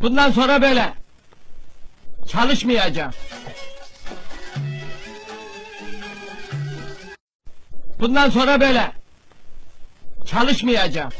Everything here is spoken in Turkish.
Bundan sonra böyle. Çalışmayacağım. Bundan sonra böyle. Çalışmayacağım.